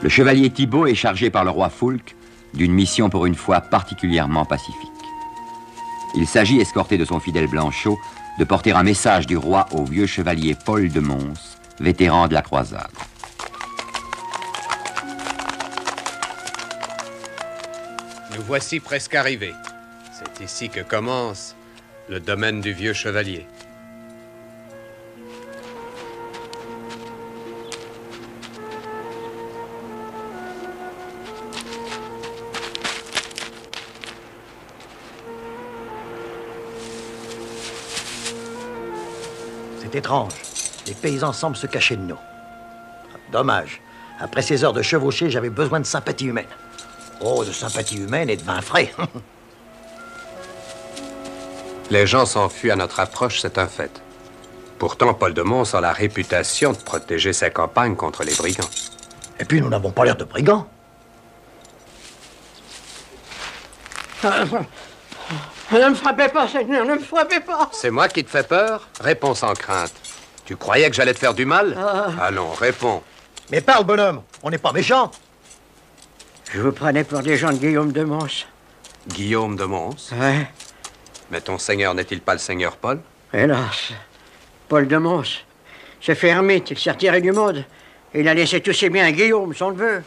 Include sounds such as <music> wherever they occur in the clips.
Le chevalier Thibault est chargé par le roi Foulque d'une mission pour une fois particulièrement pacifique. Il s'agit, escorté de son fidèle Blanchot, de porter un message du roi au vieux chevalier Paul de Mons, vétéran de la croisade. Nous voici presque arrivés. C'est ici que commence le domaine du vieux chevalier. C'est étrange. Les paysans semblent se cacher de nous. Dommage. Après ces heures de chevaucher, j'avais besoin de sympathie humaine. Oh, de sympathie humaine et de vin frais. <laughs> Les gens s'enfuient à notre approche, c'est un fait. Pourtant, Paul de Mons a la réputation de protéger sa campagne contre les brigands. Et puis, nous n'avons pas l'air de brigands. <laughs> Ne me frappez pas, Seigneur, ne me frappez pas. C'est moi qui te fais peur Réponds sans crainte. Tu croyais que j'allais te faire du mal Ah. Allons, réponds. Mais parle, bonhomme. On n'est pas méchants. Je vous prenais pour des gens de Guillaume de Mons. Guillaume de Mons Ouais, Mais ton seigneur n'est-il pas le seigneur Paul? Hélas. Paul de Mons s'est fait ermite, il s'est retiré du monde. Il a laissé tous ses biens à Guillaume, son neveu.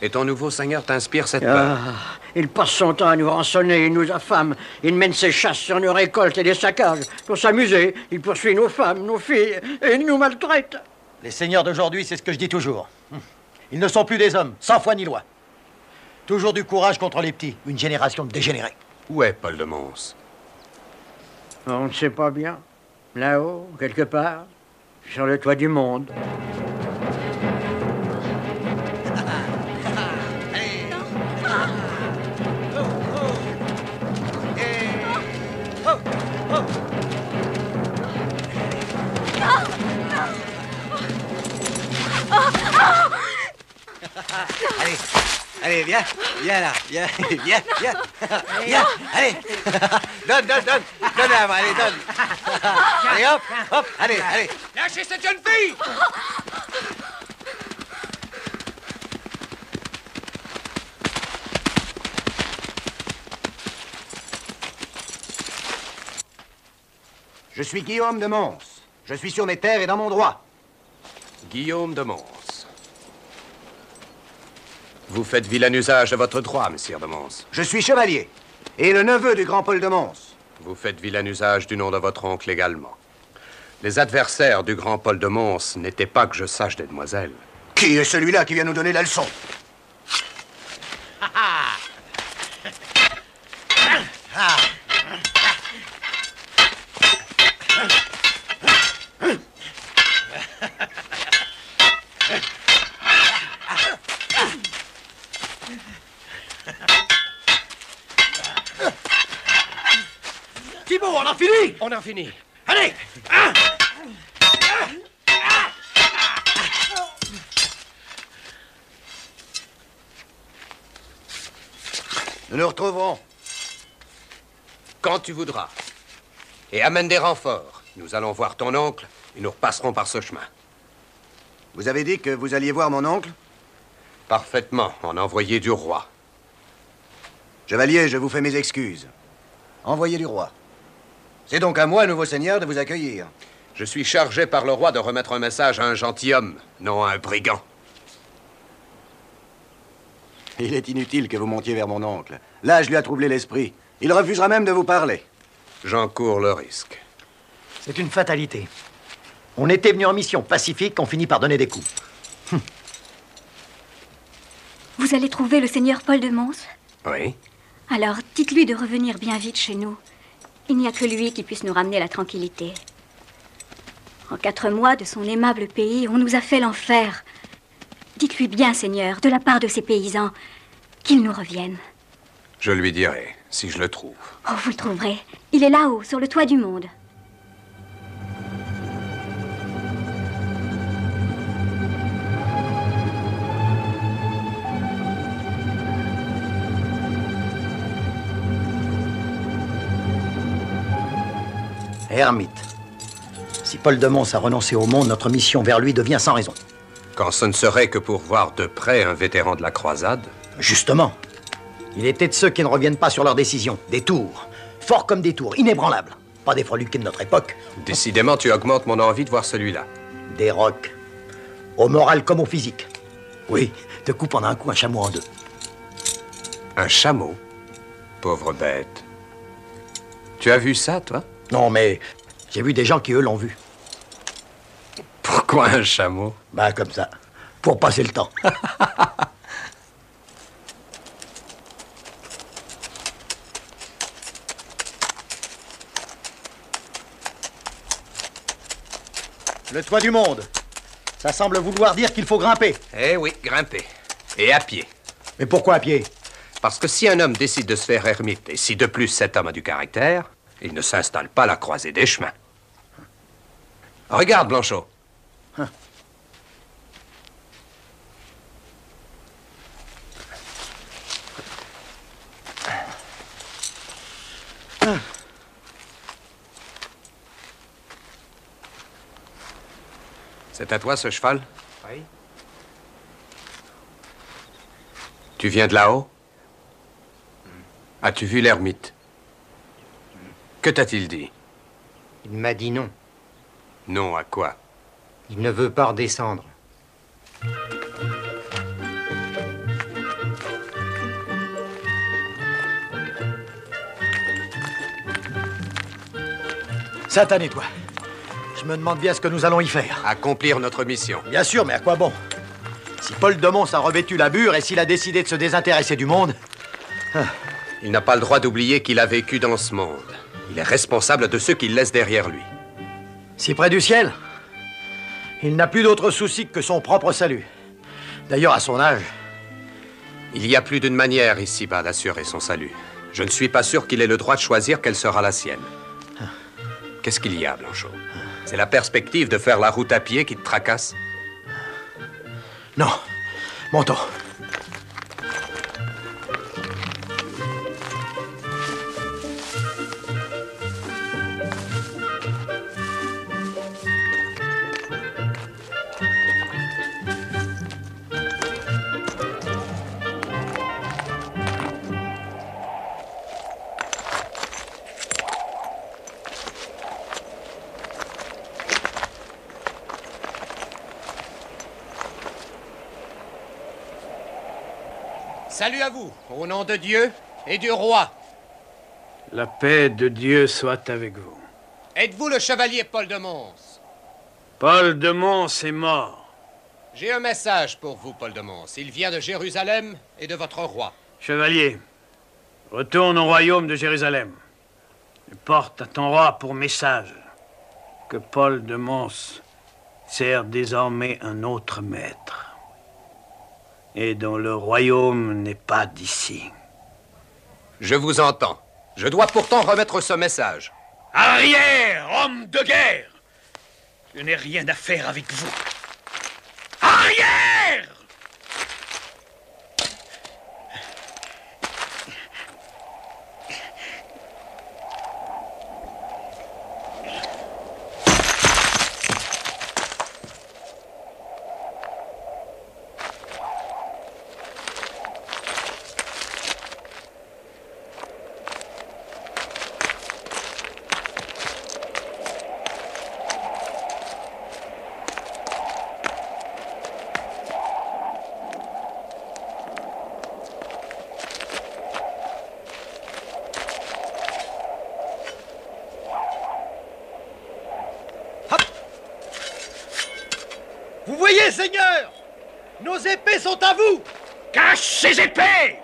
Et ton nouveau seigneur t'inspire cette peur? Ah, il passe son temps à nous rançonner, il nous affame. Il mène ses chasses sur nos récoltes et des saccages. Pour s'amuser, il poursuit nos femmes, nos filles, et il nous maltraite. Les seigneurs d'aujourd'hui, c'est ce que je dis toujours. Ils ne sont plus des hommes, sans foi ni loi. Toujours du courage contre les petits. Une génération de dégénérés. Où est Paul de Mons On ne sait pas bien. Là-haut, quelque part, sur le toit du monde. Allez, allez, viens, viens là, viens, viens, <laughs> viens, viens, allez, <laughs> donne, donne, donne, donne la main, allez, donne. <laughs> Allez, hop, hop, allez, allez. Lâchez cette jeune fille Je suis Guillaume de Mons. Je suis sur mes terres et dans mon droit. Guillaume de Mons. Vous faites vilain usage de votre droit, monsieur de Mons. Je suis chevalier et le neveu du grand Paul de Mons. Vous faites vilain usage du nom de votre oncle également. Les adversaires du grand Paul de Mons n'étaient pas que je sache des demoiselles. Qui est celui-là qui vient nous donner la leçon Thibault, on a fini. Allez Nous nous retrouverons. Quand tu voudras. Et amène des renforts. Nous allons voir ton oncle et nous repasserons par ce chemin. Vous avez dit que vous alliez voir mon oncle? Parfaitement, en envoyé du roi. Chevalier, je vous fais mes excuses. Envoyé du roi. C'est donc à moi, nouveau seigneur, de vous accueillir. Je suis chargé par le roi de remettre un message à un gentilhomme, non à un brigand. Il est inutile que vous montiez vers mon oncle. L'âge lui a troublé l'esprit. Il refusera même de vous parler. J'en cours le risque. C'est une fatalité. On était venu en mission pacifique, on finit par donner des coups. Vous allez trouver le seigneur Paul de Mons? Oui Alors, dites-lui de revenir bien vite chez nous. Il n'y a que lui qui puisse nous ramener la tranquillité. En quatre mois de son aimable pays, on nous a fait l'enfer. Dites-lui bien, Seigneur, de la part de ces paysans, qu'il nous revienne. Je lui dirai, si je le trouve. Oh, vous le trouverez. Il est là-haut, sur le toit du monde. Ermite. Si Paul de Mons a renoncé au monde, notre mission vers lui devient sans raison. Quand ce ne serait que pour voir de près un vétéran de la croisade? Justement. Il était de ceux qui ne reviennent pas sur leurs décisions. Des tours. Forts comme des tours, inébranlables. Pas des freluquets de notre époque. Décidément, tu augmentes mon envie de voir celui-là. Des rocs. Au moral comme au physique. Oui, te coupe en un coup un chameau en deux. Un chameau? Pauvre bête. Tu as vu ça, toi? Non, mais j'ai vu des gens qui, eux, l'ont vu. Pourquoi un chameau? Bah, comme ça. Pour passer le temps. <laughs> Le toit du monde. Ça semble vouloir dire qu'il faut grimper. Eh oui, grimper. Et à pied. Mais pourquoi à pied? Parce que si un homme décide de se faire ermite, et si de plus cet homme a du caractère, il ne s'installe pas à la croisée des chemins. Regarde, Blanchot. C'est à toi ce cheval Oui. Tu viens de là-haut? As-tu vu l'ermite? Que t'a-t-il dit Il m'a dit non. Non à quoi Il ne veut pas redescendre. Satané, toi. Je me demande bien ce que nous allons y faire. Accomplir notre mission. Bien sûr, mais à quoi bon Si Paul de Mons a revêtu la bure et s'il a décidé de se désintéresser du monde, Il n'a pas le droit d'oublier qu'il a vécu dans ce monde. Il est responsable de ceux qu'il laisse derrière lui. si près du ciel, il n'a plus d'autre souci que son propre salut. D'ailleurs, à son âge, Il y a plus d'une manière ici-bas d'assurer son salut. Je ne suis pas sûr qu'il ait le droit de choisir quelle sera la sienne. Qu'est-ce qu'il y a, Blanchot? C'est la perspective de faire la route à pied qui te tracasse? Non. Montons. Salut à vous, au nom de Dieu et du roi. La paix de Dieu soit avec vous. Êtes-vous le chevalier Paul de Mons? Paul de Mons est mort. J'ai un message pour vous, Paul de Mons. Il vient de Jérusalem et de votre roi. Chevalier, retourne au royaume de Jérusalem. Et porte à ton roi pour message que Paul de Mons sert désormais un autre maître. Et dont le royaume n'est pas d'ici. Je vous entends. Je dois pourtant remettre ce message. Arrière, homme de guerre Je n'ai rien à faire avec vous. Arrière Vous voyez, Seigneur Nos épées sont à vous Cache ces épées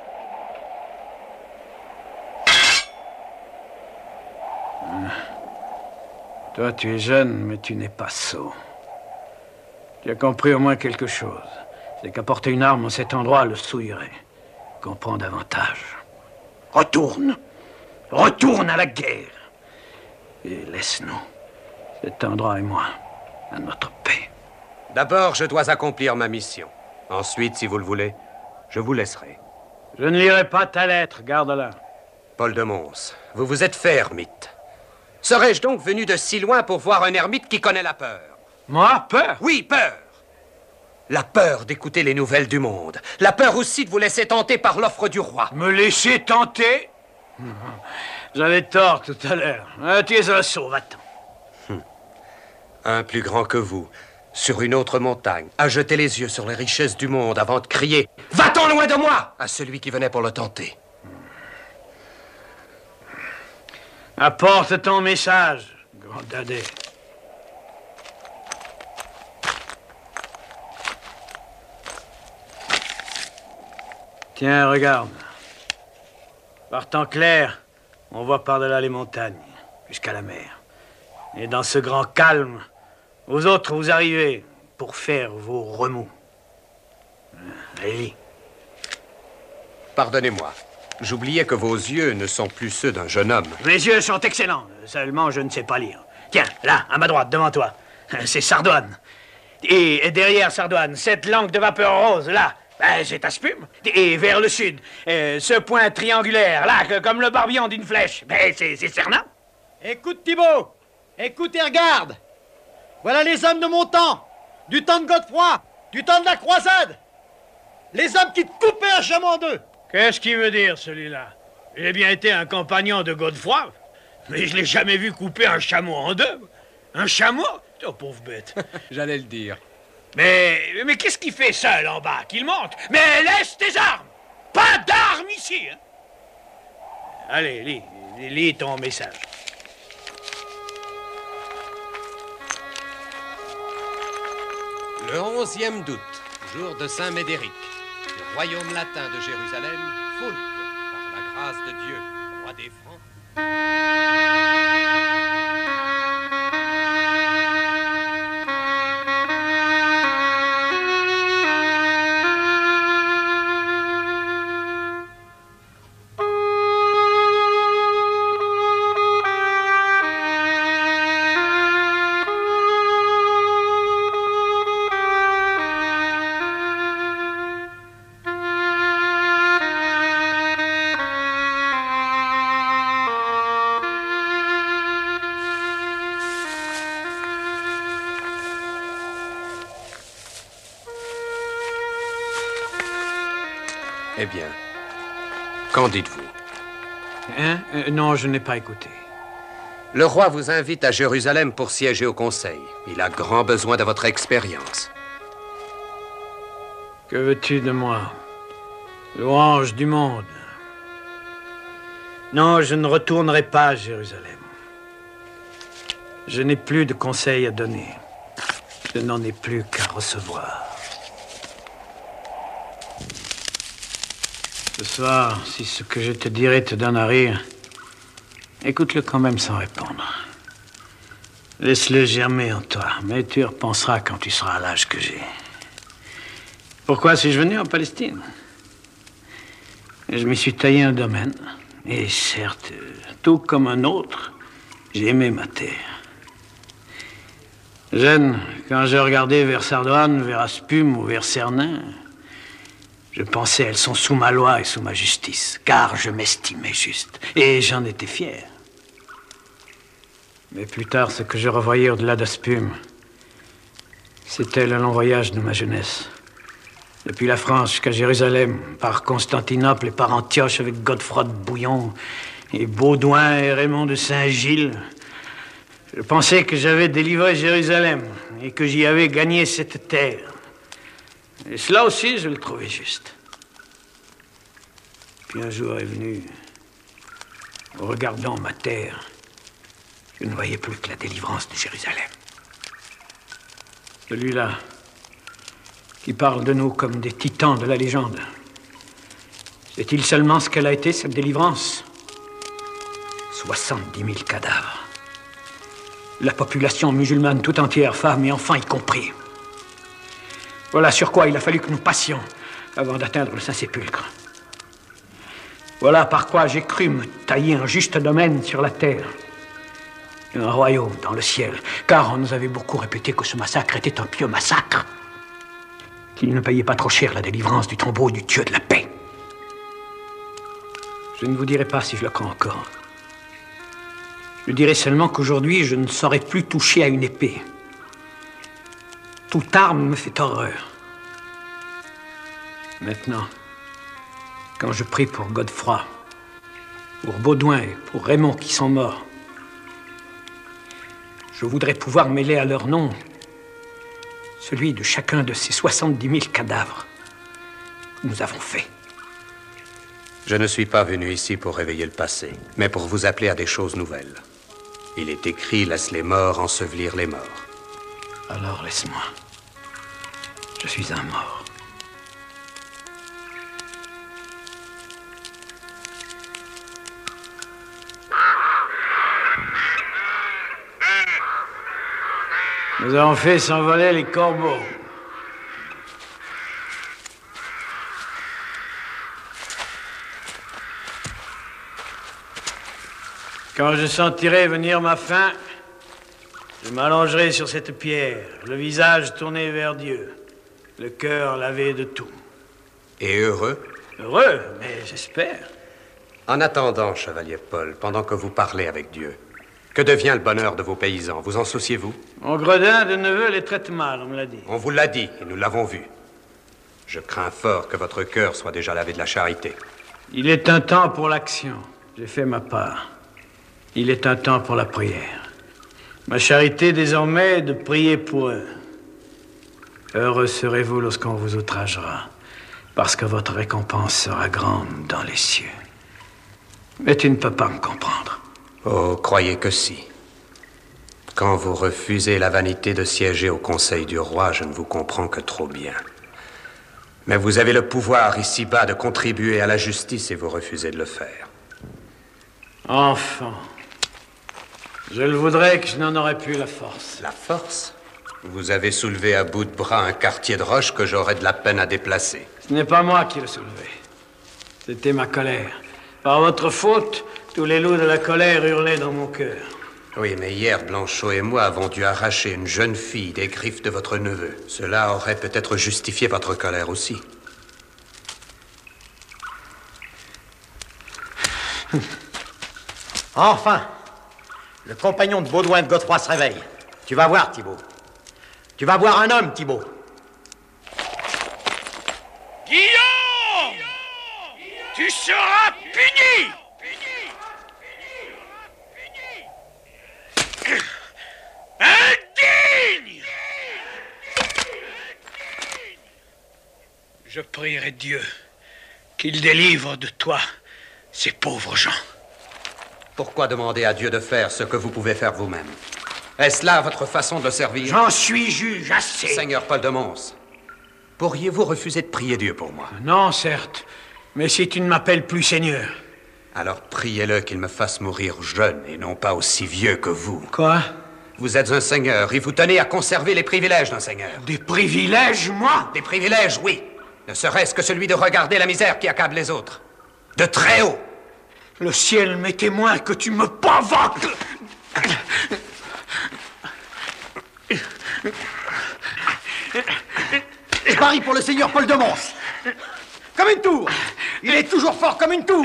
Toi, tu es jeune, mais tu n'es pas sot. Tu as compris au moins quelque chose. C'est qu'apporter une arme en cet endroit le souillerait. Comprends davantage. Retourne. Retourne à la guerre. Et laisse-nous, cet endroit et moi, à notre. D'abord, je dois accomplir ma mission. Ensuite, si vous le voulez, je vous laisserai. Je ne lirai pas ta lettre, garde-la. Paul de Mons, vous vous êtes fait ermite. Serais-je donc venu de si loin pour voir un ermite qui connaît la peur? Moi, peur? Oui, peur La peur d'écouter les nouvelles du monde. La peur aussi de vous laisser tenter par l'offre du roi. Me laisser tenter? <laughs> J'avais tort tout à l'heure. Ah, tu es un sot, va-t'en. Un plus grand que vous, sur une autre montagne, a jeté les yeux sur les richesses du monde avant de crier Va-t'en loin de moi à celui qui venait pour le tenter. Apporte ton message, grand dadais. Tiens, regarde. Par temps clair, on voit par-delà les montagnes, jusqu'à la mer. Et dans ce grand calme, vous autres, vous arrivez pour faire vos remous. Allez, lis. Pardonnez-moi. J'oubliais que vos yeux ne sont plus ceux d'un jeune homme. Mes yeux sont excellents, seulement je ne sais pas lire. Tiens, là, à ma droite, devant toi, <laughs> c'est Sardoine. Et derrière Sardoine, cette langue de vapeur rose, là, ben, c'est ta spume. Et vers le sud, euh, ce point triangulaire, là, que- comme le barbillon d'une flèche, ben, c'est c'est Cernan. Écoute, Thibault Écoute et regarde Voilà les hommes de mon temps Du temps de Godefroy Du temps de la croisade Les hommes qui te coupaient un chameau en deux Qu'est-ce qu'il veut dire, celui-là? J'ai bien été un compagnon de Godefroy, mais je l'ai jamais vu couper un chameau en deux. Un chameau? Oh, pauvre bête. <laughs> J'allais le dire. Mais, mais qu'est-ce qu'il fait seul en bas Qu'il monte? Mais laisse tes armes Pas d'armes ici hein? Allez, lis, lis ton message. Le 11e d'août, jour de Saint Médéric, royaume latin de Jérusalem, Foulque, par la grâce de Dieu, roi des Francs, Eh bien, qu'en dites-vous? Hein? Euh, Non, je n'ai pas écouté. Le roi vous invite à Jérusalem pour siéger au conseil. Il a grand besoin de votre expérience. Que veux-tu de moi? Louange du monde. Non, je ne retournerai pas à Jérusalem. Je n'ai plus de conseils à donner. Je n'en ai plus qu'à recevoir. Ce soir, si ce que je te dirai te donne à rire, écoute-le quand même sans répondre. Laisse-le germer en toi, mais tu repenseras quand tu seras à l'âge que j'ai. Pourquoi suis-je venu en Palestine? Je m'y suis taillé un domaine. Et certes, tout comme un autre, j'ai aimé ma terre. Jeune, quand je regardais vers Sardoine, vers Aspume ou vers Cernin, je pensais elles sont sous ma loi et sous ma justice, car je m'estimais juste. Et j'en étais fier. Mais plus tard, ce que je revoyais au-delà d'Aspume, c'était le long voyage de ma jeunesse. Depuis la France jusqu'à Jérusalem, par Constantinople et par Antioche avec Godefroy de Bouillon et Baudouin et Raymond de Saint-Gilles. Je pensais que j'avais délivré Jérusalem et que j'y avais gagné cette terre. Et cela aussi, je le trouvais juste. Puis un jour est venu, en regardant ma terre, je ne voyais plus que la délivrance de Jérusalem. Celui-là, qui parle de nous comme des titans de la légende. Sait-il seulement ce qu'elle a été, cette délivrance? 70 000 cadavres. La population musulmane tout entière, femmes et enfants y compris. Voilà sur quoi il a fallu que nous passions avant d'atteindre le Saint-Sépulcre. Voilà par quoi j'ai cru me tailler un juste domaine sur la terre. Un royaume dans le ciel. Car on nous avait beaucoup répété que ce massacre était un pieux massacre qu'il ne payait pas trop cher la délivrance du tombeau du Dieu de la paix. Je ne vous dirai pas si je le crois encore. Je dirai seulement qu'aujourd'hui, je ne saurais plus toucher à une épée. Toute arme me fait horreur. Maintenant, quand je prie pour Godefroy, pour Baudouin et pour Raymond qui sont morts, je voudrais pouvoir mêler à leur nom celui de chacun de ces 70 000 cadavres que nous avons faits. Je ne suis pas venu ici pour réveiller le passé, mais pour vous appeler à des choses nouvelles. Il est écrit Laisse les morts ensevelir les morts. Alors laisse-moi. Je suis un mort. Nous avons fait s'envoler les corbeaux. Quand je sentirai venir ma fin, je m'allongerai sur cette pierre, le visage tourné vers Dieu, le cœur lavé de tout. Et heureux? Heureux, mais j'espère. En attendant, chevalier Paul, pendant que vous parlez avec Dieu, que devient le bonheur de vos paysans? Vous en souciez-vous Mon gredin de neveu les traite mal, on me l'a dit. On vous l'a dit et nous l'avons vu. Je crains fort que votre cœur soit déjà lavé de la charité. Il est un temps pour l'action. J'ai fait ma part. Il est un temps pour la prière. Ma charité désormais est de prier pour eux. Heureux serez-vous lorsqu'on vous outragera, parce que votre récompense sera grande dans les cieux. Mais tu ne peux pas me comprendre. Oh, croyez que si. Quand vous refusez la vanité de siéger au conseil du roi, je ne vous comprends que trop bien. Mais vous avez le pouvoir ici-bas de contribuer à la justice et vous refusez de le faire. Enfant, je le voudrais que je n'en aurais plus la force. La force? Vous avez soulevé à bout de bras un quartier de roche que j'aurais de la peine à déplacer. Ce n'est pas moi qui l'ai soulevé. C'était ma colère. Par votre faute, tous les loups de la colère hurlaient dans mon cœur. Oui, mais hier, Blanchot et moi avons dû arracher une jeune fille des griffes de votre neveu. Cela aurait peut-être justifié votre colère aussi. Enfin, le compagnon de Baudouin de Godefroy se réveille. Tu vas voir, Thibault. Tu vas voir un homme, Thibault. Guillaume Tu seras puni Indigne Je prierai Dieu qu'il délivre de toi ces pauvres gens. Pourquoi demander à Dieu de faire ce que vous pouvez faire vous-même? Est-ce là votre façon de le servir? J'en suis juge assez. Seigneur Paul de Mons, pourriez-vous refuser de prier Dieu pour moi? Non, certes. Mais si tu ne m'appelles plus Seigneur. Alors priez-le qu'il me fasse mourir jeune et non pas aussi vieux que vous. Quoi? Vous êtes un seigneur et vous tenez à conserver les privilèges d'un seigneur. Des privilèges, moi? Des privilèges, oui. Ne serait-ce que celui de regarder la misère qui accable les autres. De très haut. Le ciel m'est témoin que tu me provoques. Je parie pour le seigneur Paul de Mons. Comme une tour. Il est toujours fort comme une tour.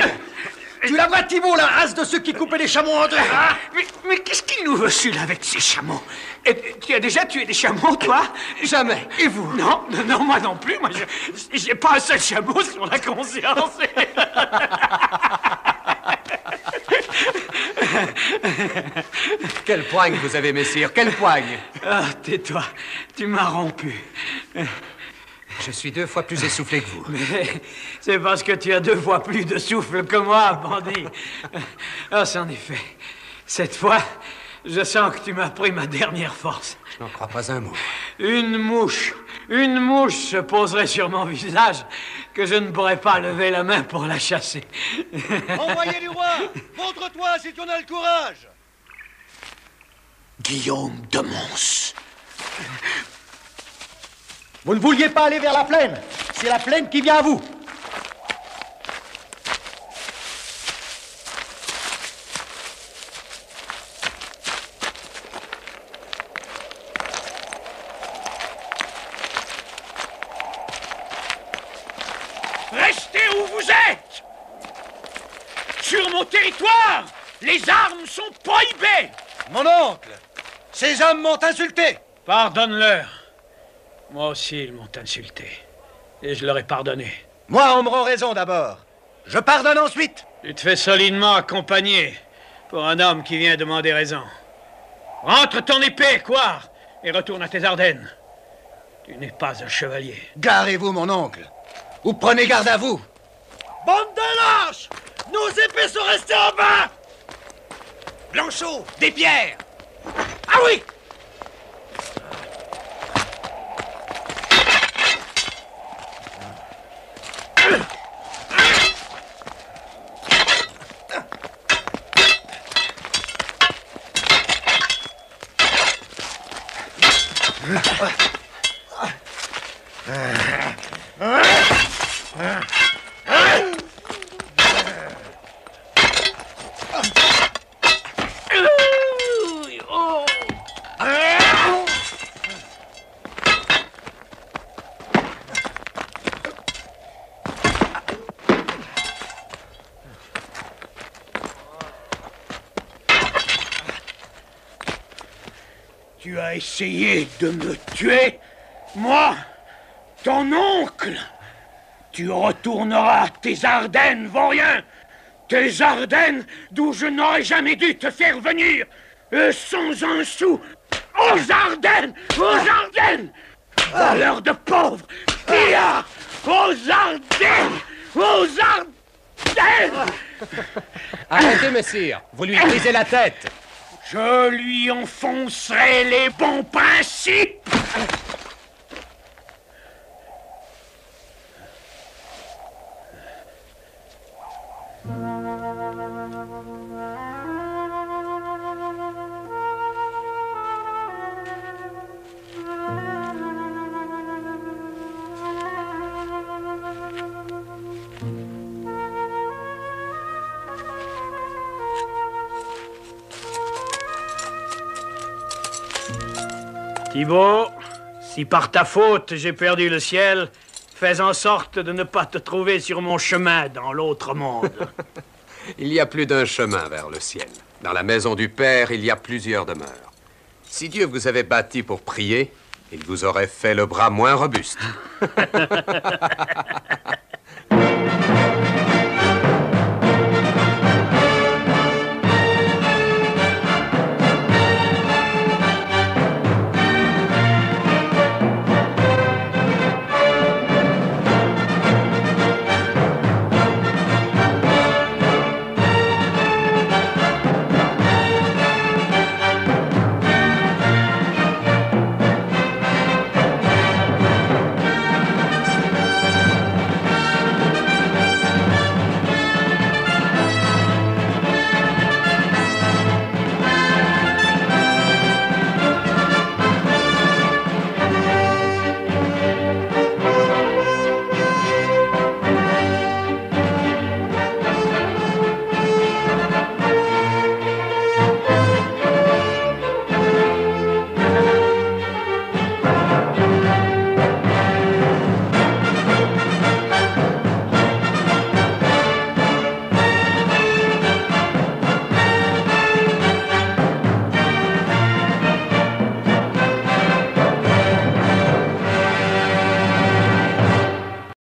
Tu la vois, Thibault, la race de ceux qui coupaient les chameaux en deux Ah, mais, mais qu'est-ce qu'il nous veut celui-là avec ces chameaux? Et, Tu as déjà tué des chameaux, toi? Jamais. Et vous? Non, non, non, moi non plus. Moi, je- j'ai pas un seul chameau sur la conscience. <laughs> <laughs> Quelle poigne vous avez, messire, quelle poigne Ah, tais-toi. Tu m'as rompu. Je suis deux fois plus essoufflé que vous. Mais c'est parce que tu as deux fois plus de souffle que moi, bandit. Ah, c'en est fait. Cette fois, je sens que tu m'as pris ma dernière force. Je n'en crois pas un mot. Une mouche, une mouche se poserait sur mon visage que je ne pourrais pas lever la main pour la chasser. Envoyez du roi <laughs> Montre-toi si tu en as le courage Guillaume de Mons. Vous ne vouliez pas aller vers la plaine. C'est la plaine qui vient à vous. Restez où vous êtes Sur mon territoire, les armes sont prohibées Mon oncle, ces hommes m'ont insulté. Pardonne-leur. Moi aussi, ils m'ont insulté. Et je leur ai pardonné. Moi, on me rend raison d'abord. Je pardonne ensuite. Tu te fais solidement accompagner pour un homme qui vient demander raison. Rentre ton épée, quoi, et retourne à tes Ardennes. Tu n'es pas un chevalier. Garez-vous, mon oncle. Ou prenez garde à vous. Bande de lâches Nos épées sont restées en bas Blanchot, des pierres. Ah <laughs> oui Tu as essayé de me tuer Moi Ton oncle. Tu retourneras à tes Ardennes, vaurien. Tes Ardennes d'où je n'aurais jamais dû te faire venir. Et sans un sou Aux Ardennes Aux Ardennes. Voleur de pauvres Pillard Aux Ardennes Aux Ardennes. Arrêtez, messire. Vous lui brisez la tête. Je lui enfoncerai les bons principes Si par ta faute j'ai perdu le ciel, fais en sorte de ne pas te trouver sur mon chemin dans l'autre monde. <laughs> Il y a plus d'un chemin vers le ciel. Dans la maison du Père, il y a plusieurs demeures. Si Dieu vous avait bâti pour prier, il vous aurait fait le bras moins robuste. <laughs>